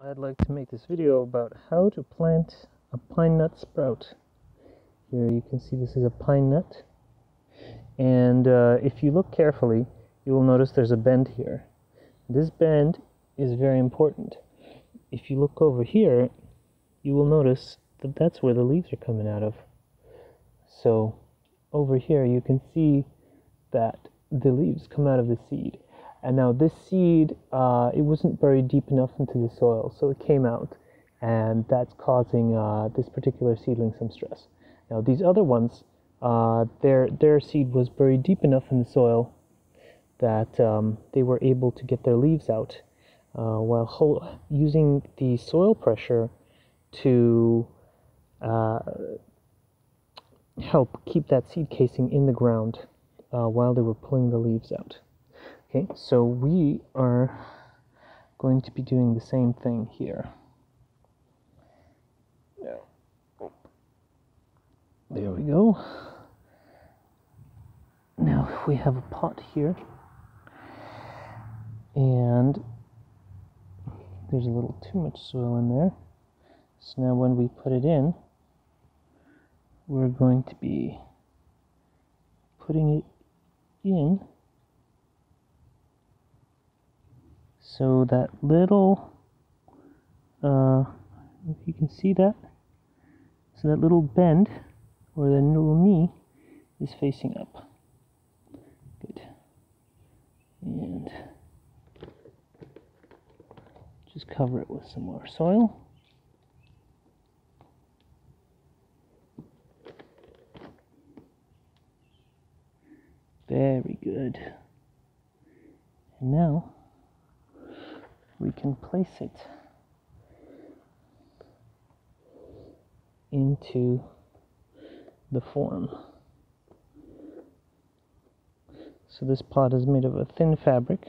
I'd like to make this video about how to plant a pine nut sprout. Here you can see this is a pine nut and uh, if you look carefully you will notice there's a bend here. This bend is very important. If you look over here you will notice that that's where the leaves are coming out of. So over here you can see that the leaves come out of the seed and now this seed, uh, it wasn't buried deep enough into the soil, so it came out, and that's causing uh, this particular seedling some stress. Now these other ones, uh, their their seed was buried deep enough in the soil that um, they were able to get their leaves out, uh, while using the soil pressure to uh, help keep that seed casing in the ground uh, while they were pulling the leaves out. Okay, so we are going to be doing the same thing here. There we go. Now we have a pot here, and there's a little too much soil in there. So now when we put it in, we're going to be putting it in so that little uh, if you can see that so that little bend or the little knee is facing up. Good. And just cover it with some more soil. Very good. And now we can place it into the form. So this pot is made of a thin fabric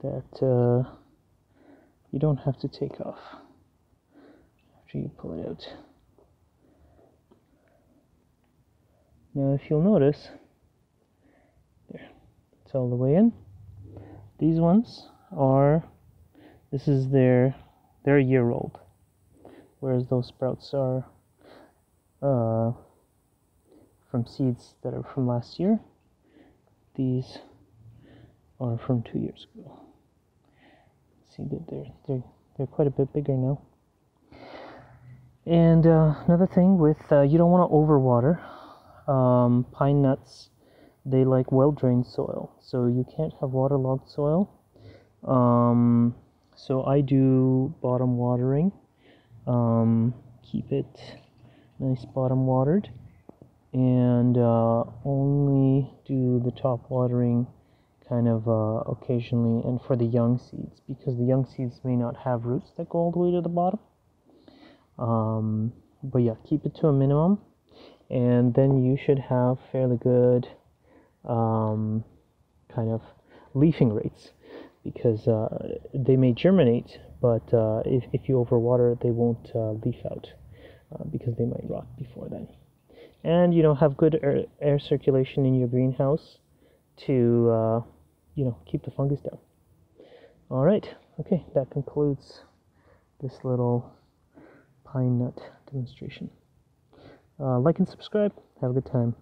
that uh, you don't have to take off after you pull it out. Now if you'll notice, there, it's all the way in. These ones are this is their they're a year old, whereas those sprouts are uh, from seeds that are from last year. These are from two years ago. See that they're they're they're quite a bit bigger now. And uh, another thing with uh, you don't want to overwater um, pine nuts. They like well drained soil, so you can't have waterlogged soil. Um, so I do bottom watering. Um, keep it nice bottom watered. And uh, only do the top watering kind of uh, occasionally and for the young seeds because the young seeds may not have roots that go all the way to the bottom. Um, but yeah keep it to a minimum. And then you should have fairly good um, kind of leafing rates because uh, they may germinate, but uh, if, if you overwater, they won't uh, leaf out uh, because they might rot before then. And you know, have good air, air circulation in your greenhouse to uh, you know keep the fungus down. All right, okay, that concludes this little pine nut demonstration. Uh, like and subscribe. Have a good time.